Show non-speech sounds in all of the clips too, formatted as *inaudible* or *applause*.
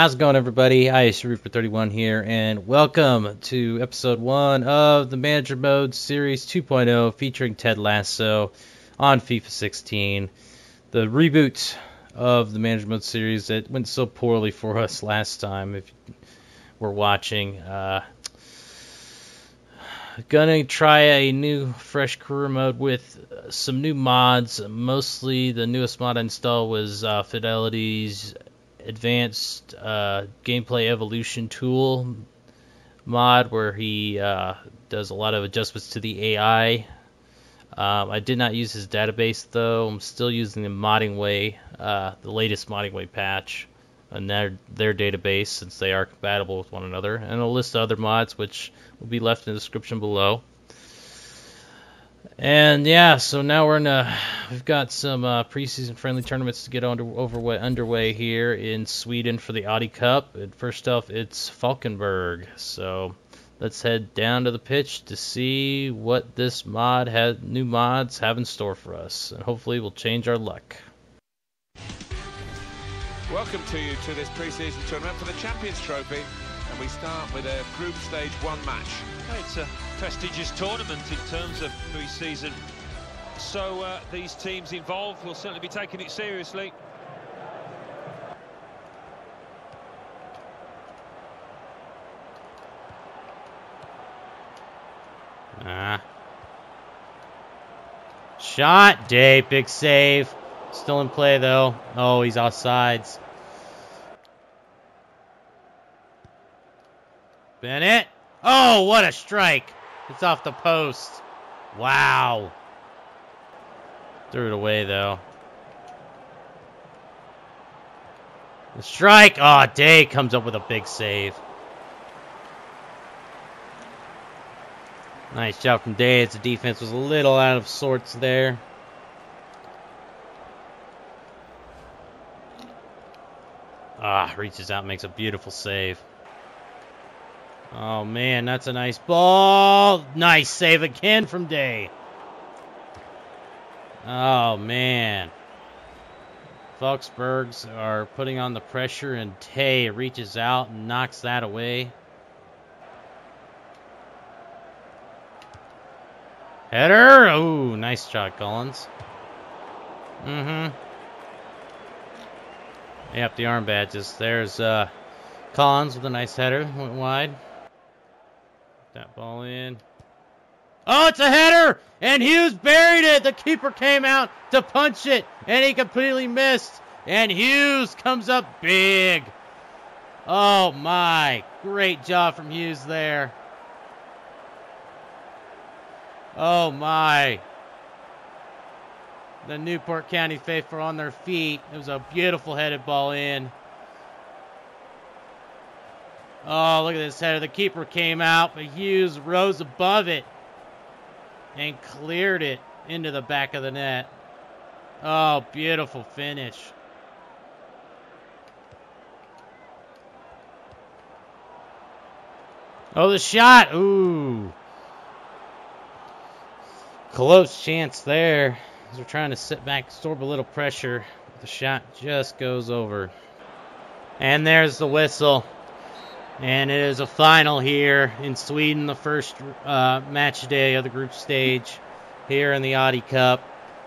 How's it going, everybody? Ice Reaper31 here, and welcome to episode 1 of the Manager Mode Series 2.0 featuring Ted Lasso on FIFA 16. The reboot of the Manager Mode series that went so poorly for us last time, if you were watching. Uh, gonna try a new fresh career mode with some new mods. Mostly the newest mod I installed was uh, Fidelity's advanced uh, gameplay evolution tool mod where he uh, does a lot of adjustments to the AI. Um, I did not use his database though. I'm still using the ModdingWay, uh, the latest ModdingWay patch, and their their database since they are compatible with one another, and a list of other mods which will be left in the description below. And yeah, so now we're in a we've got some uh, preseason friendly tournaments to get under, overway, underway here in Sweden for the Audi Cup. And first off, it's Falkenberg. So let's head down to the pitch to see what this mod had new mods have in store for us, and hopefully we'll change our luck. Welcome to you to this preseason tournament for the Champions Trophy, we start with a group stage one match. It's a prestigious tournament in terms of pre-season. So uh, these teams involved will certainly be taking it seriously. Ah. Shot, Day, big save. Still in play though. Oh, he's offsides. Bennett. Oh, what a strike. It's off the post. Wow. Threw it away, though. The strike. Oh, Day comes up with a big save. Nice job from Day as the defense was a little out of sorts there. Ah, reaches out, makes a beautiful save. Oh man, that's a nice ball. Nice save again from Day. Oh man. Falkenbergs are putting on the pressure and Tay reaches out and knocks that away. Header. Oh, nice shot, Collins. Mm-hmm. Yep, the arm badges. There's uh, Collins with a nice header. Went wide. That ball in. Oh, it's a header! And Hughes buried it. The keeper came out to punch it, and he completely missed. And Hughes comes up big. Oh, my. Great job from Hughes there. Oh, my. The Newport County faithful on their feet. It was a beautiful headed ball in. Oh, look at this header. The keeper came out, but Hughes rose above it and cleared it into the back of the net. Oh, beautiful finish. Oh, the shot. Ooh. Close chance there. As we're trying to sit back, absorb a little pressure. The shot just goes over. And there's the whistle. And it is a final here in Sweden, the first uh, match day of the group stage here in the Audi Cup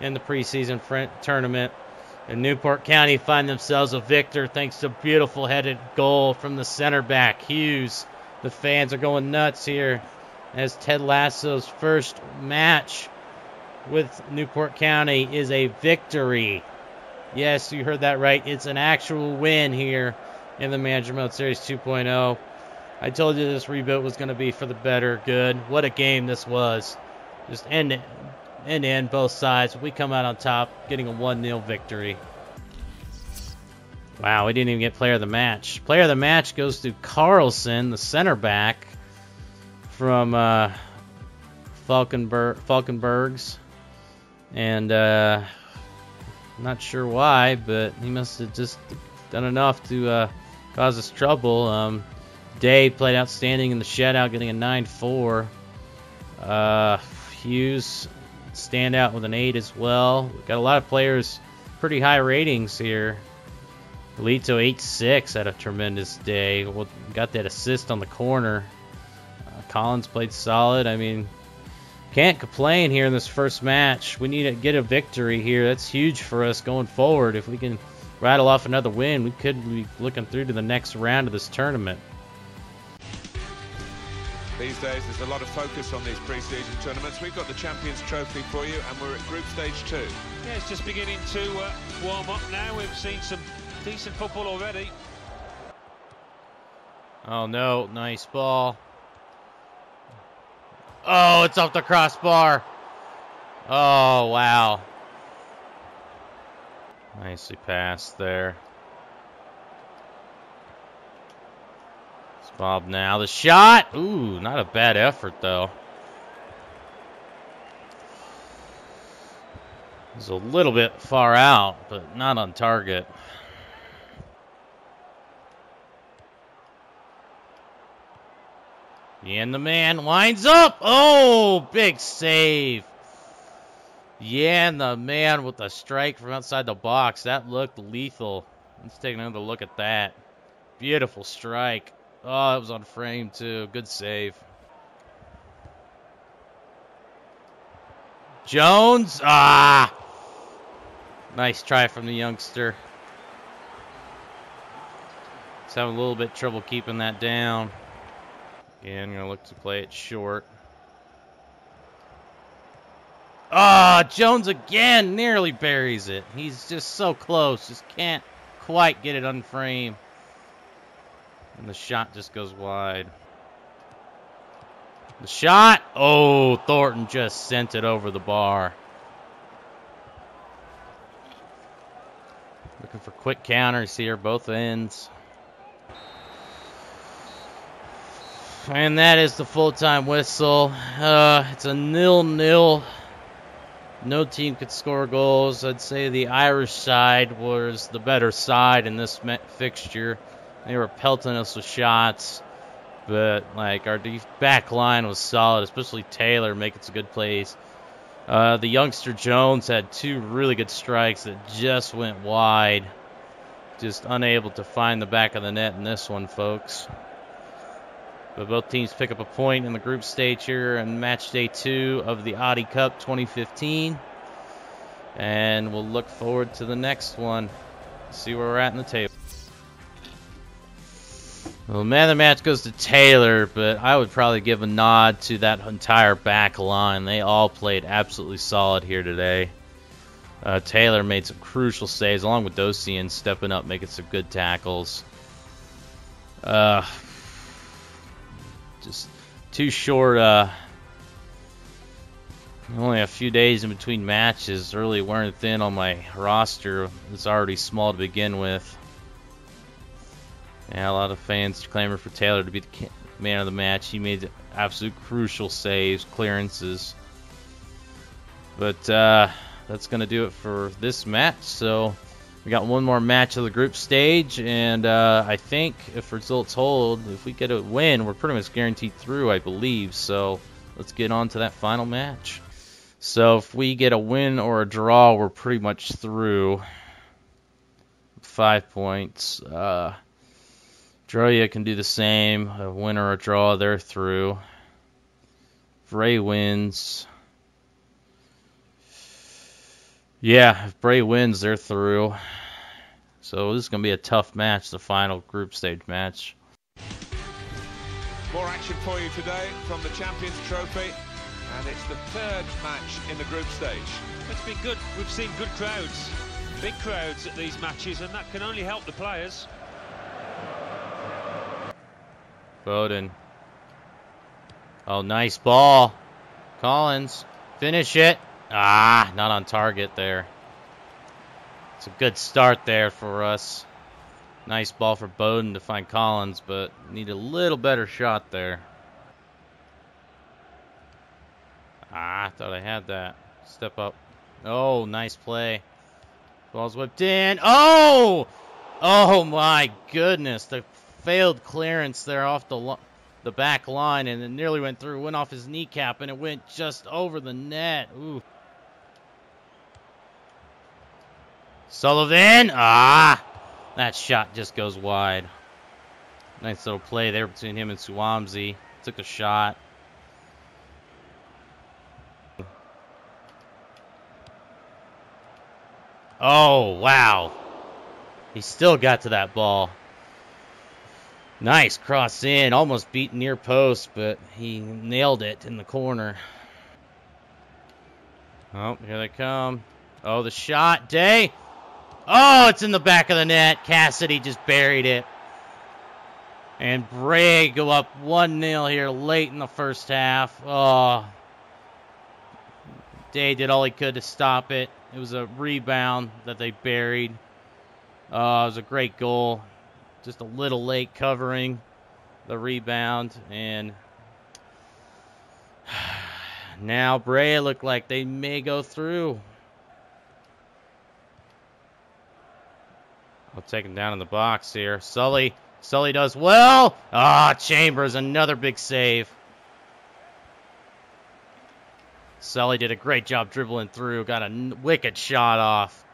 in the preseason tournament. And Newport County find themselves a victor thanks to a beautiful headed goal from the center back, Hughes. The fans are going nuts here as Ted Lasso's first match with Newport County is a victory. Yes, you heard that right. It's an actual win here in the Manager Mode Series 2.0. I told you this rebuild was going to be for the better good. What a game this was. Just end to end, end both sides. We come out on top, getting a 1 0 victory. Wow, we didn't even get player of the match. Player of the match goes to Carlson, the center back from uh, Falkenberg, Falkenbergs. And uh, not sure why, but he must have just done enough to uh, cause us trouble. Um, Day played outstanding in the shutout, getting a 9-4. Uh, Hughes stand out with an 8 as well. We've got a lot of players pretty high ratings here. Lito 8-6 had a tremendous day. Well, got that assist on the corner. Uh, Collins played solid. I mean, can't complain here in this first match. We need to get a victory here. That's huge for us going forward. If we can rattle off another win, we could be looking through to the next round of this tournament. These days, there's a lot of focus on these pre-season tournaments. We've got the Champions Trophy for you, and we're at Group Stage 2. Yeah, it's just beginning to uh, warm up now. We've seen some decent football already. Oh, no. Nice ball. Oh, it's off the crossbar. Oh, wow. Nicely passed there. It's Bob now. The shot. Ooh, not a bad effort, though. It was a little bit far out, but not on target. And the man winds up. Oh, big save. Yeah, and the man with the strike from outside the box. That looked lethal. Let's take another look at that. Beautiful strike. Oh, it was on frame, too. Good save. Jones. Ah. Nice try from the youngster. He's having a little bit trouble keeping that down. Again, going to look to play it short. Ah, oh, Jones again nearly buries it. He's just so close. Just can't quite get it on frame. And the shot just goes wide. The shot. Oh, Thornton just sent it over the bar. Looking for quick counters here, both ends. And that is the full-time whistle. Uh, it's a nil-nil. No team could score goals. I'd say the Irish side was the better side in this fixture. They were pelting us with shots, but like our back line was solid, especially Taylor making some good plays. Uh, the youngster Jones had two really good strikes that just went wide. Just unable to find the back of the net in this one, folks. But both teams pick up a point in the group stage here in match day two of the Audi Cup 2015. And we'll look forward to the next one. See where we're at in the table. Well, man the match goes to Taylor, but I would probably give a nod to that entire back line. They all played absolutely solid here today. Uh, Taylor made some crucial saves, along with Dosian stepping up, making some good tackles. Uh, just too short. Uh, only a few days in between matches. Really wearing thin on my roster. It's already small to begin with. Yeah, a lot of fans clamor for Taylor to be the man of the match. He made absolute crucial saves, clearances. But uh, that's going to do it for this match. So we got one more match of the group stage, and uh, I think if results hold, if we get a win, we're pretty much guaranteed through, I believe. So let's get on to that final match. So if we get a win or a draw, we're pretty much through. Five points. Uh, Drogheda can do the same. A win or a draw, they're through. Bray wins. Yeah, if Bray wins, they're through. So this is going to be a tough match, the final group stage match. More action for you today from the Champions Trophy, and it's the third match in the group stage. It's been good. We've seen good crowds, big crowds at these matches, and that can only help the players. Bowden. Oh, nice ball. Collins. Finish it. Ah, not on target there. It's a good start there for us. Nice ball for Bowden to find Collins, but need a little better shot there. Ah, I thought I had that. Step up. Oh, nice play. Ball's whipped in. Oh! Oh my goodness. The failed clearance there off the the back line and it nearly went through, went off his kneecap and it went just over the net. Ooh. Sullivan. Ah. That shot just goes wide. Nice little play there between him and Suamzi. Took a shot. Oh, wow. He still got to that ball. Nice cross in, almost beat near post, but he nailed it in the corner. Oh, here they come. Oh, the shot. Day. Oh, it's in the back of the net. Cassidy just buried it. And Bray go up 1 0 here late in the first half. Oh. Day did all he could to stop it. It was a rebound that they buried. Oh, it was a great goal. Just a little late covering the rebound. And *sighs* now Bray look like they may go through. I'll take him down in the box here. Sully. Sully does well. Ah, Chambers, another big save. Sully did a great job dribbling through. Got a wicked shot off.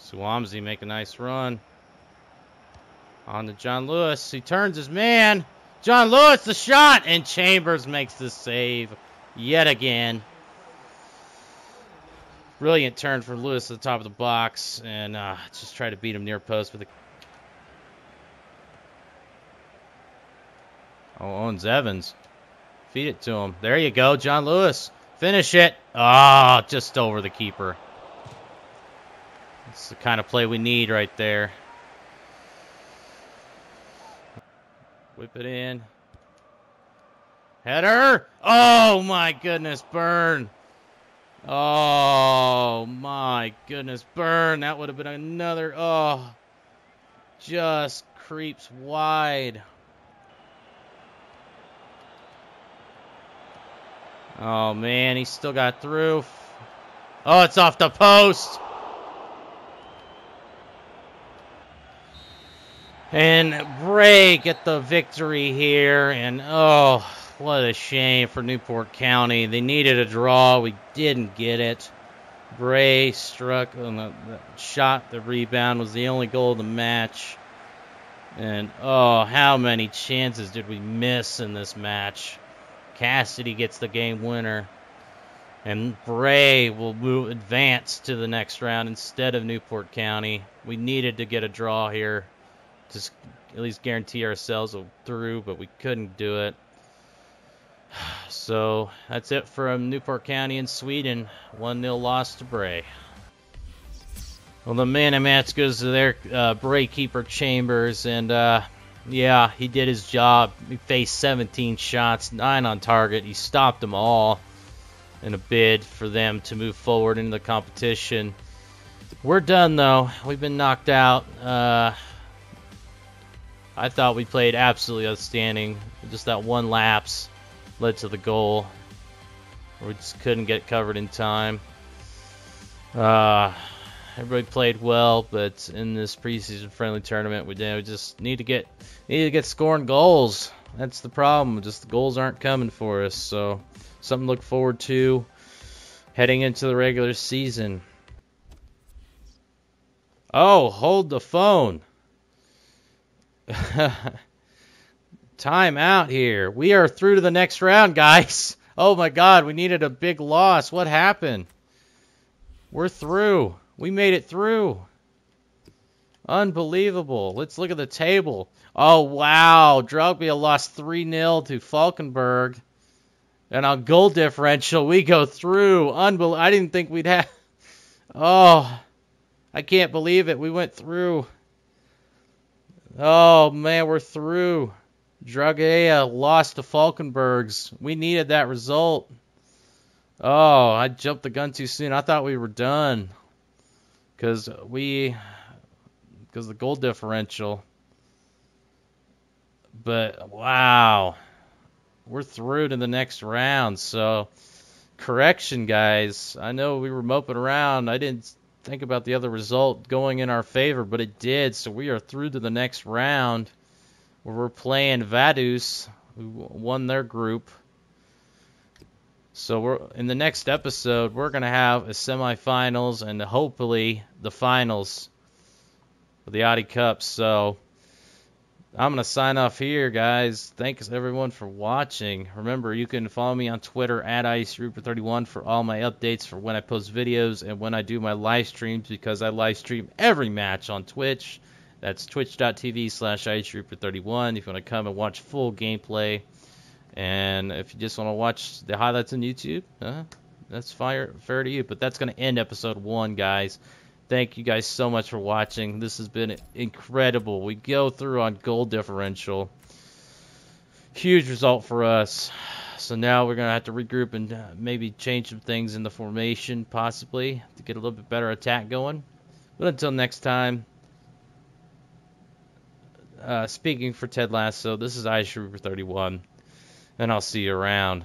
Suamzi make a nice run. On to John Lewis. He turns his man. John Lewis, the shot. And Chambers makes the save yet again. Brilliant turn from Lewis at the top of the box, and uh, just try to beat him near post with the Oh, Owens Evans. Feed it to him. There you go, John Lewis. Finish it. Ah, oh, just over the keeper. It's the kind of play we need right there. Whip it in. Header. Oh, my goodness. Byrne. Oh my goodness, Byrne! That would have been another. Oh, just creeps wide. Oh man, he still got through. Oh, it's off the post. And Bray get the victory here, and oh, what a shame for Newport County. They needed a draw. We didn't get it. Bray struck on the, the shot. The rebound was the only goal of the match. And oh, how many chances did we miss in this match? Cassidy gets the game winner. And Bray will move advance to the next round instead of Newport County. We needed to get a draw here to at least guarantee ourselves through, but we couldn't do it. So that's it from Newport County in Sweden. 1 0 loss to Bray. Well, the man match goes to their uh, Bray keeper Chambers, and uh, yeah, he did his job. He faced 17 shots, 9 on target. He stopped them all in a bid for them to move forward into the competition. We're done, though. We've been knocked out. Uh, I thought we played absolutely outstanding. Just that one lapse led to the goal. We just couldn't get covered in time. Uh, everybody played well, but in this preseason friendly tournament, we, we just need to get need to get scoring goals. That's the problem. Just the goals aren't coming for us. So something to look forward to heading into the regular season. Oh, hold the phone. *laughs* Time out here. We are through to the next round, guys. *laughs* Oh my god, we needed a big loss. What happened? We're through. We made it through. Unbelievable. Let's look at the table. Oh, wow. Drogheda lost 3 0 to Falkenberg. And on goal differential, we go through. Unbel- I didn't think we'd have. *laughs* Oh, I can't believe it. We went through. Oh, man, we're through. Drogheda lost to Falkenbergs. We needed that result. Oh, I jumped the gun too soon. I thought we were done. Because we. Because the goal differential. But, wow. We're through to the next round. So, correction, guys. I know we were moping around. I didn't think about the other result going in our favor, but it did. So, we are through to the next round where we're playing Vaduz, who won their group. So we're in the next episode. We're gonna have a semifinals and hopefully the finals for the Audi Cup. So I'm gonna sign off here, guys. Thanks everyone for watching. Remember, you can follow me on Twitter at IceReaper31 for all my updates for when I post videos and when I do my live streams because I live stream every match on Twitch. That's twitch.tv slash IceReaper31 if you want to come and watch full gameplay. And if you just want to watch the highlights on YouTube, uh, that's fire, fair to you. But that's going to end episode one, guys. Thank you guys so much for watching. This has been incredible. We go through on goal differential. Huge result for us. So now we're going to have to regroup and uh, maybe change some things in the formation, possibly, to get a little bit better attack going. But until next time, uh, speaking for Ted Lasso, this is Ice 31 and I'll see you around.